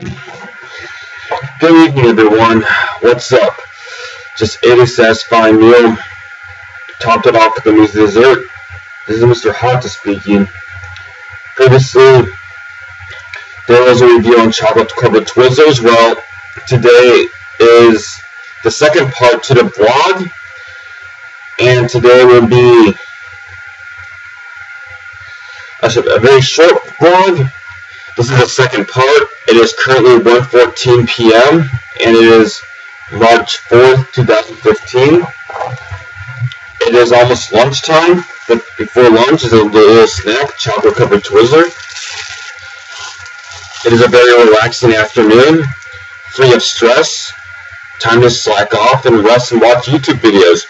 Good evening, everyone. What's up? Just ate a satisfying meal. Topped it off with a meat dessert. This is Mr. Hatta speaking. Previously, uh, there was a review on chocolate covered Twizzlers. Well, today is the second part to the vlog, and today will be a very short vlog. This is the second part. It is currently 1.14 p.m. and it is March 4th, 2015. It is almost lunchtime, but before lunch is a little snack, chocolate covered Twizzler. It is a very relaxing afternoon, free of stress. Time to slack off and rest and watch YouTube videos.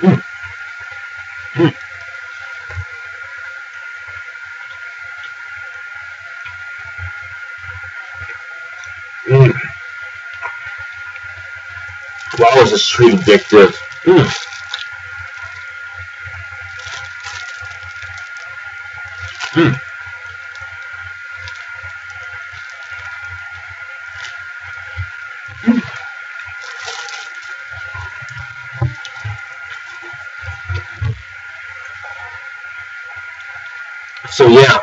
Mm. Wow, is this sweet addictive. Mm. Mm. So yeah,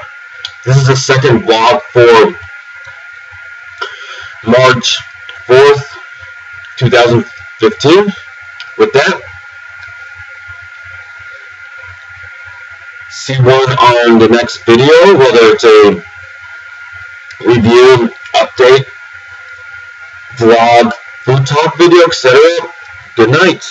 this is the second vlog for March 4th, 2015. With that, see one on the next video, whether it's a review, update, vlog, food talk video, etc. Good night.